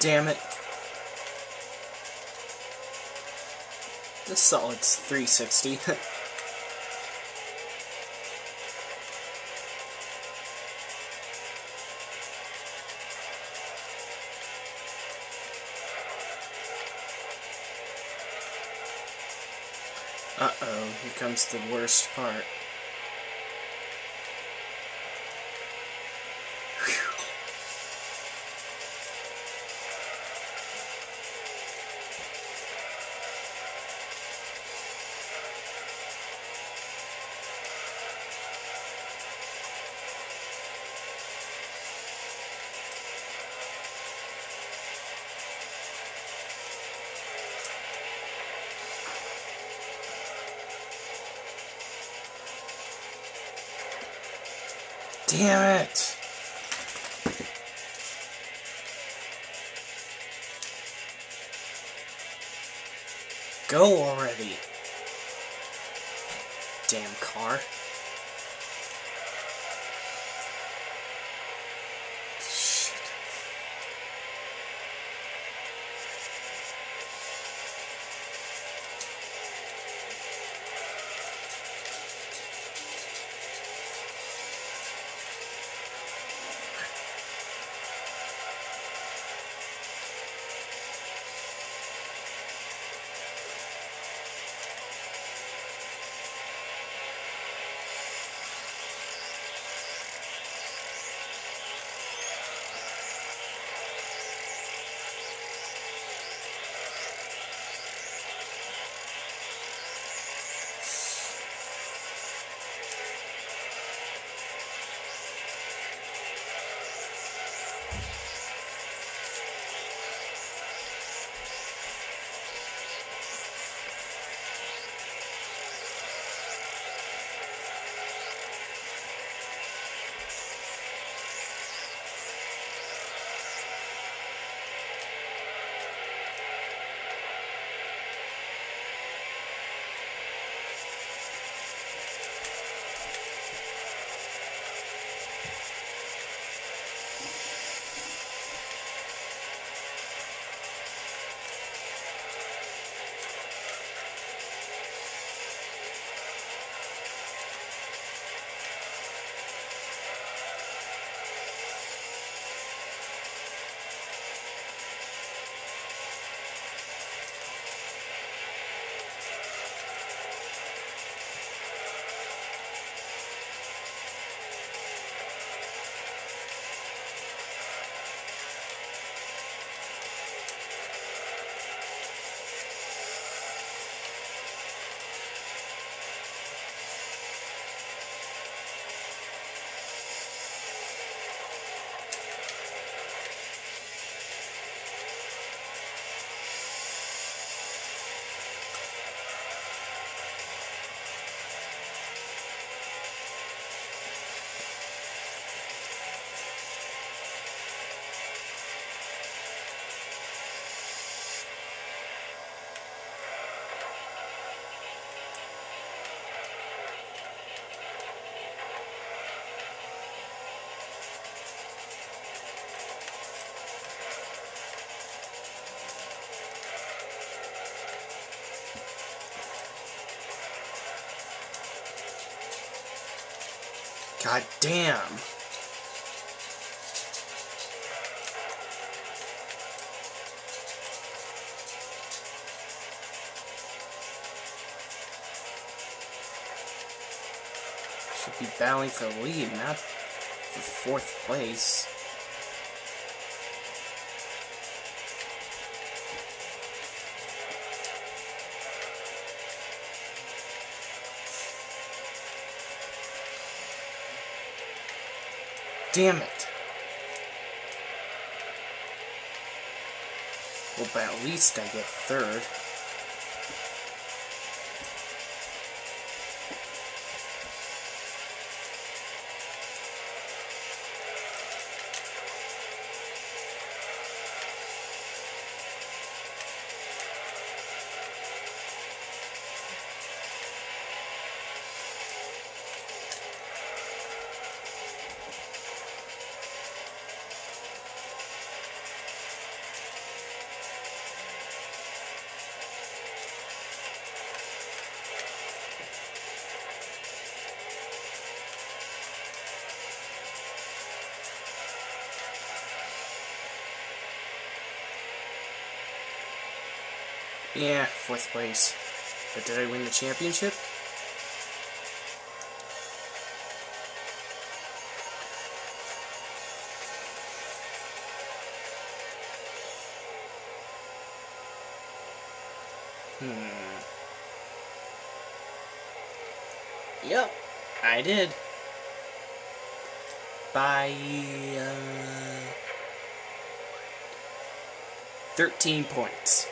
damn it. This solid's 360. Uh-oh, here comes the worst part. Damn it! Go already! Damn car. God damn. Should be battling for the lead, not for fourth place. Damn it. Well, but at least I get third. Yeah, fourth place. But did I win the championship? Hmm. Yep, I did. By, uh, 13 points.